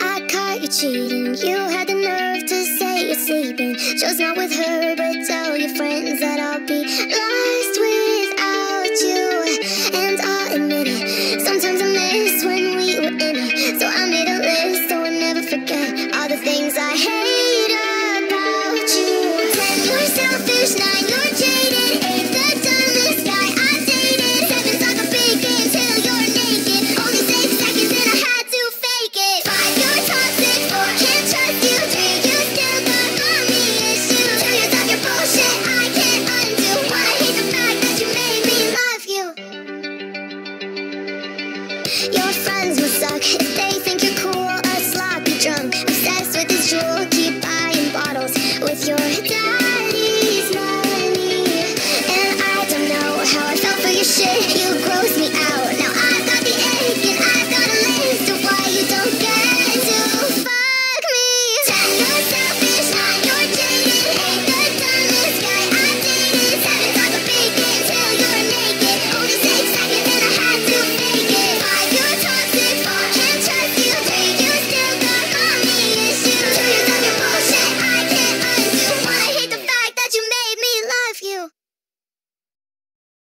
I caught you cheating. You had the nerve to say you're sleeping. Just not with her, but tell your friends. Your friends will suck if they think you're cool. A sloppy drunk, obsessed with this Juul. Keep buying bottles with your daddy's money. And I don't know how I felt for your shit.